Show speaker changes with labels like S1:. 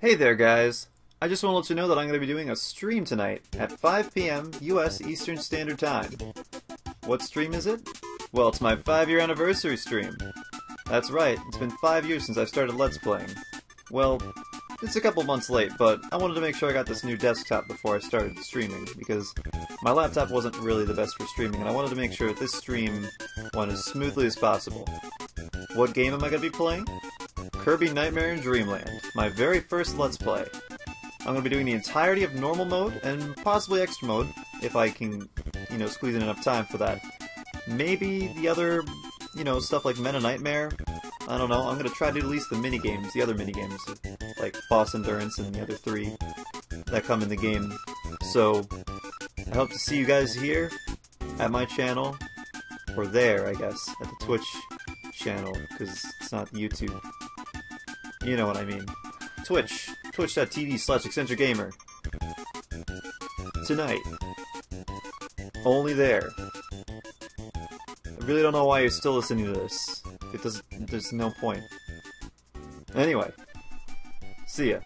S1: Hey there, guys. I just want to let you know that I'm going to be doing a stream tonight at 5 p.m. U.S. Eastern Standard Time. What stream is it? Well, it's my five year anniversary stream. That's right, it's been five years since I started Let's Playing. Well, it's a couple months late, but I wanted to make sure I got this new desktop before I started streaming, because my laptop wasn't really the best for streaming, and I wanted to make sure that this stream went as smoothly as possible. What game am I going to be playing? Kirby Nightmare in Dreamland, my very first Let's Play. I'm going to be doing the entirety of normal mode, and possibly extra mode, if I can, you know, squeeze in enough time for that. Maybe the other, you know, stuff like Meta Knightmare. I don't know, I'm going to try to do at least the mini games, the other mini games, like Boss Endurance and the other three that come in the game. So, I hope to see you guys here at my channel, or there, I guess, at the Twitch channel, because it's not YouTube. You know what I mean. Twitch. Twitch.tv slash eccentrigamer. Tonight. Only there. I really don't know why you're still listening to this. It doesn't... there's no point. Anyway. See ya.